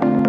Bye.